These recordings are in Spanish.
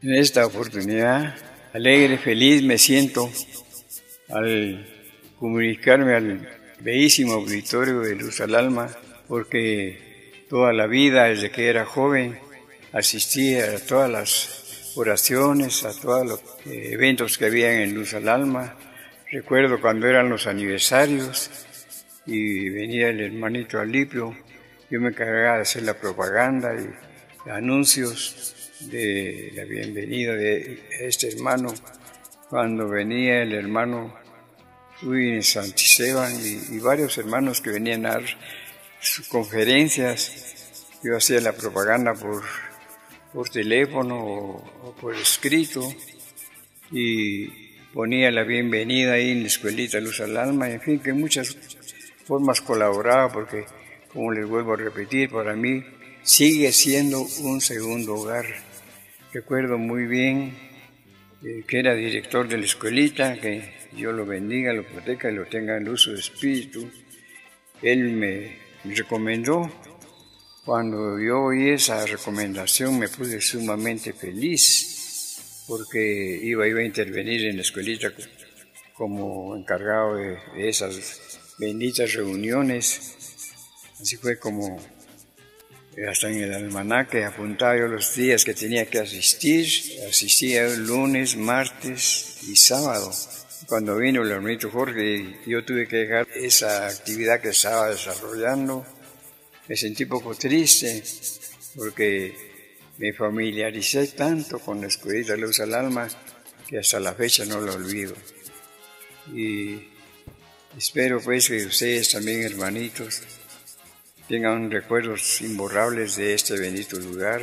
En esta oportunidad, alegre, feliz me siento al comunicarme al bellísimo auditorio de Luz al Alma, porque toda la vida, desde que era joven, asistía a todas las oraciones, a todos los eventos que había en Luz al Alma. Recuerdo cuando eran los aniversarios y venía el hermanito Alipio, yo me encargaba de hacer la propaganda y anuncios de la bienvenida de este hermano cuando venía el hermano Luis y, y varios hermanos que venían a dar sus conferencias. Yo hacía la propaganda por, por teléfono o, por escrito y ponía la bienvenida ahí en la escuelita Luz al Alma, en fin, que en muchas formas colaboraba porque, como les vuelvo a repetir, para mí sigue siendo un segundo hogar Recuerdo muy bien eh, que era director de la escuelita, que yo lo bendiga, lo proteja y lo tenga en uso de espíritu. Él me recomendó. Cuando yo oí esa recomendación me puse sumamente feliz porque iba, iba a intervenir en la escuelita como encargado de esas benditas reuniones. Así fue como hasta en el almanaque apuntaba yo los días que tenía que asistir. Asistía el lunes, martes y sábado. Cuando vino el hermanito Jorge, yo tuve que dejar esa actividad que estaba desarrollando. Me sentí un poco triste porque me familiaricé tanto con la escuelita Luz al Alma que hasta la fecha no lo olvido. Y espero pues que ustedes también, hermanitos, tengan recuerdos imborrables de este bendito lugar.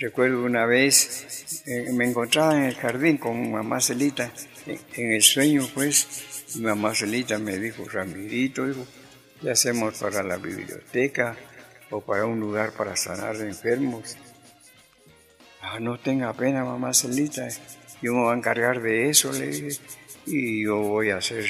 Recuerdo una vez, eh, me encontraba en el jardín con mamá Celita, en, el sueño pues, mamá Celita me dijo, Ramirito, dijo, ¿qué hacemos para la biblioteca o para un lugar para sanar enfermos? Ah, no tenga pena, mamá Celita, yo me voy a encargar de eso, le dije, y yo voy a hacer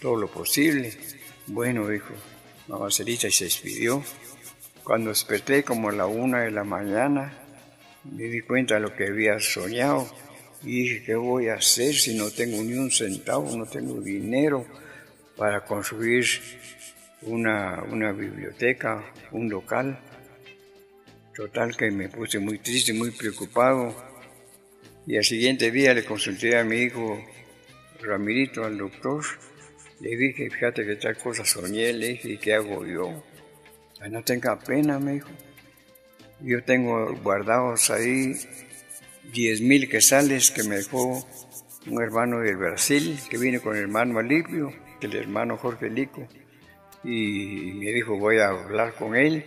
todo lo posible. Bueno, dijo, Celita y se despidió. Cuando desperté como a la una de la mañana, me di cuenta de lo que había soñado y dije, ¿qué voy a hacer si no tengo ni un centavo, no tengo dinero para construir una, una biblioteca, un local? Total que me puse muy triste, muy preocupado. Y al siguiente día le consulté a mi hijo Ramirito, al doctor, le dije, fíjate que tal cosa soñé, le dije, ¿y qué hago yo? no tenga pena, me dijo. Yo tengo guardados ahí diez mil quesales que me dejó un hermano del Brasil, que vino con el hermano Alipio, el hermano Jorge Lico, y me dijo, voy a hablar con él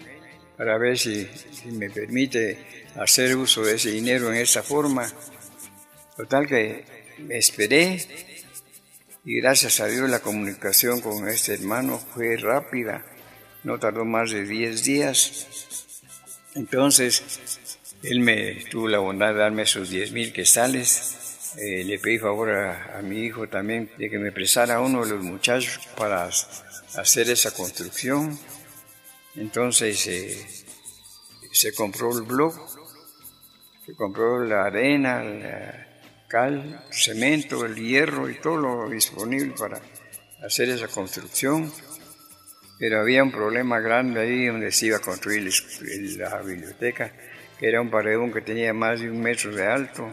para ver si, si me permite hacer uso de ese dinero en esa forma. Total que me esperé y gracias a Dios la comunicación con este hermano fue rápida, no tardó más de 10 días. Entonces, él me tuvo la bondad de darme esos 10 mil quetzales. Eh, le pedí favor a, mi hijo también de que me prestara uno de los muchachos para hacer esa construcción. Entonces eh, se compró el blog, se compró la arena, la, cemento, el hierro y todo lo disponible para hacer esa construcción. Pero había un problema grande ahí donde se iba a construir la biblioteca, que era un paredón que tenía más de un metro de alto.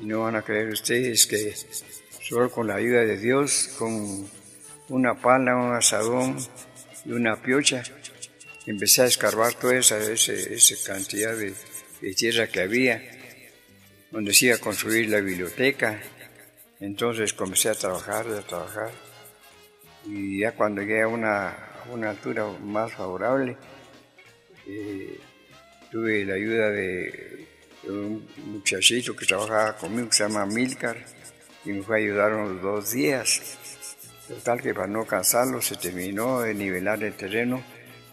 Y no van a creer ustedes que solo con la ayuda de Dios, con una pala, un asadón y una piocha, empecé a escarbar toda esa, cantidad de tierra que había donde se a construir la biblioteca. Entonces comencé a trabajar, a trabajar. Y ya cuando llegué a una, una altura más favorable, eh, tuve la ayuda de, un muchachito que trabajaba conmigo, que se llama Milcar, y me fue a ayudar unos dos días. Total que para no cansarlo se terminó de nivelar el terreno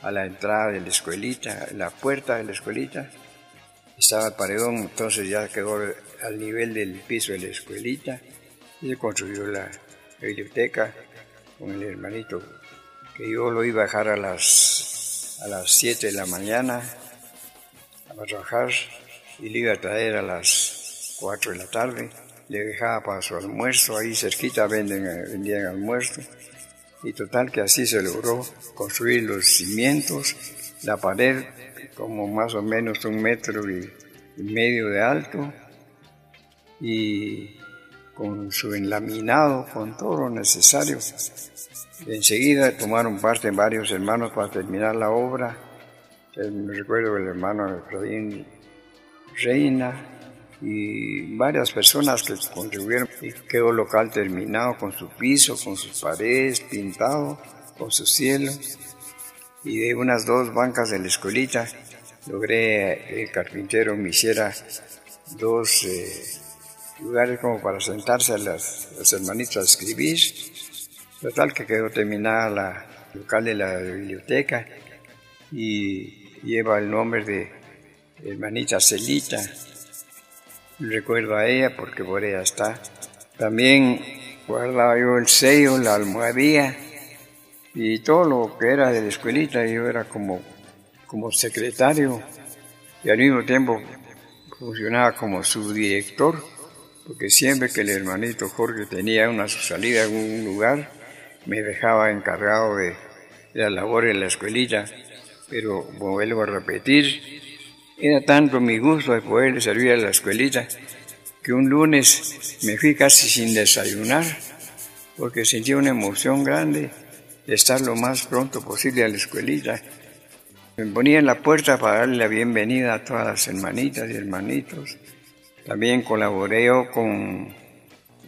a la entrada de la escuelita, la puerta de la escuelita estaba el paredón, entonces ya quedó al nivel del piso de la escuelita. Y se construyó la biblioteca con el hermanito que yo lo iba a dejar a las a las 7 de la mañana a trabajar y le iba a traer a las 4 de la tarde, le dejaba para su almuerzo, ahí cerquita venden, vendían almuerzo, y total que así se logró construir los cimientos, la pared como más o menos un metro y medio de alto, y con su enlaminado, con todo lo necesario. Enseguida tomaron parte varios hermanos para terminar la obra. Me recuerdo el hermano Efraín Reina y varias personas que contribuyeron. Y quedó local terminado con su piso, con sus paredes, pintado, con su cielo. Y de unas dos bancas de la escuelita logré el carpintero me hiciera dos eh, lugares como para sentarse a las, los hermanitos a escribir. Total que quedó terminada la local de la biblioteca y lleva el nombre de hermanita Celita. Recuerdo a ella porque por ella está. También guardaba yo el sello, la almohadilla y todo lo que era de la escuelita. Yo era como, como secretario y al mismo tiempo funcionaba como subdirector porque siempre que el hermanito Jorge tenía una salida en algún lugar, me dejaba encargado de, la labor en la escuelita, pero vuelvo a repetir, era tanto mi gusto de poder servir a la escuelita que un lunes me fui casi sin desayunar porque sentí una emoción grande de estar lo más pronto posible a la escuelita. Me ponía en la puerta para darle la bienvenida a todas las hermanitas y hermanitos también colaboré con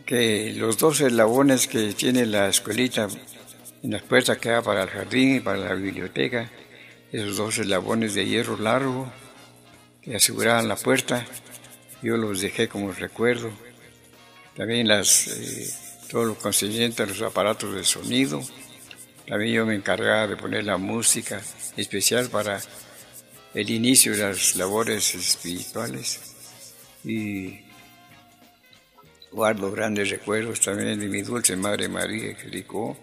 que los dos eslabones que tiene la escuelita en las puertas que da para el jardín y para la biblioteca, esos dos eslabones de hierro largo que aseguraban la puerta, yo los dejé como recuerdo. También las, eh, todo lo concerniente a los aparatos de sonido. También yo me encargaba de poner la música especial para el inicio de las labores espirituales y guardo grandes recuerdos también de mi dulce Madre María Jericó,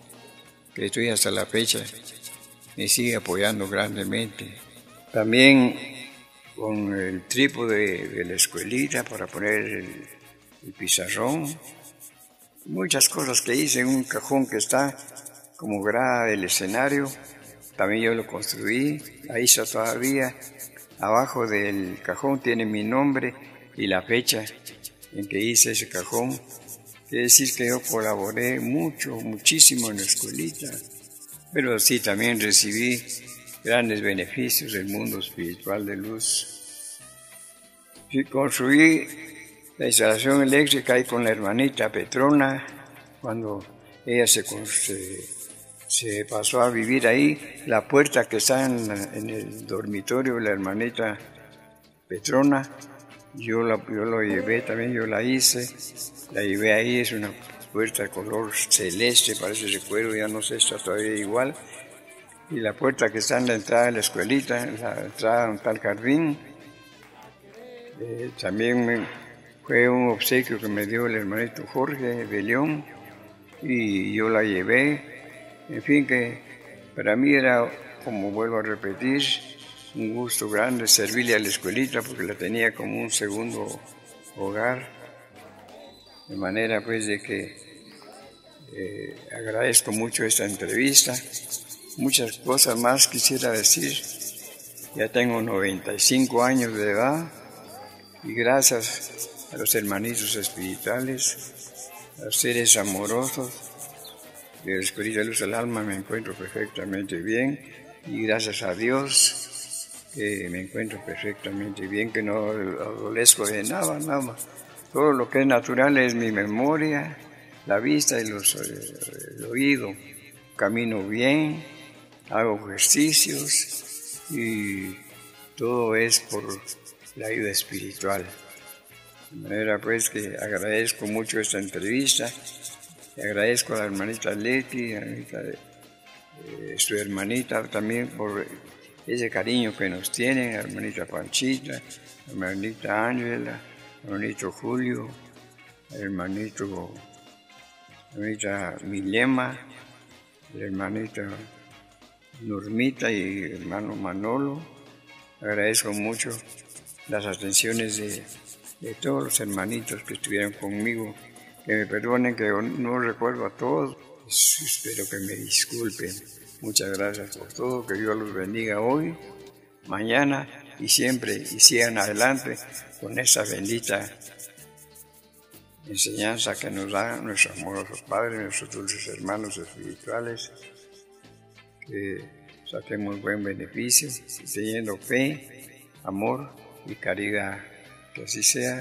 que estoy hasta la fecha, me sigue apoyando grandemente. También con el trípode de la escuelita para poner el, el pizarrón, muchas cosas que hice en un cajón que está como grada del escenario, también yo lo construí, ahí está todavía, abajo del cajón tiene mi nombre y la fecha en que hice ese cajón. Quiere decir que yo colaboré mucho, muchísimo en la escuelita, pero sí también recibí grandes beneficios del mundo espiritual de luz. Y construí la instalación eléctrica ahí con la hermanita Petrona, cuando ella se, se, pasó a vivir ahí, la puerta que está en, el dormitorio, la hermanita Petrona, yo, la, yo lo llevé también, yo la hice, la llevé ahí, es una puerta de color celeste, parece recuerdo, ya no sé, está todavía igual. Y la puerta que está en la entrada de la escuelita, en la entrada de un tal jardín, también fue un obsequio que me dio el hermanito Jorge de León y yo la llevé. En fin, que para mí era, como vuelvo a repetir, un gusto grande servirle a la escuelita porque la tenía como un segundo hogar. De manera pues de que eh, agradezco mucho esta entrevista. Muchas cosas más quisiera decir. Ya tengo 95 años de edad y gracias a los hermanitos espirituales, a los seres amorosos de la Escuelita de Luz del Alma me encuentro perfectamente bien y gracias a Dios me encuentro perfectamente bien, que no adolezco de nada, nada Todo lo que es natural es mi memoria, la vista y los, el oído. Camino bien, hago ejercicios y todo es por la ayuda espiritual. De manera pues que agradezco mucho esta entrevista, y agradezco a la hermanita Leti, a eh, su hermanita también por ese cariño que nos tienen, hermanita Panchita, hermanita Ángela, hermanito Julio, hermanito, hermanita Milema, hermanita Normita y hermano Manolo. Agradezco mucho las atenciones de de todos los hermanitos que estuvieron conmigo, que me perdonen que no recuerdo a todos, espero que me disculpen. Muchas gracias por todo, que Dios los bendiga hoy, mañana y siempre, y sigan adelante con esa bendita enseñanza que nos dan nuestros amorosos padres, nuestros dulces hermanos espirituales, que saquemos buen beneficio, teniendo fe, amor y caridad. Que así sea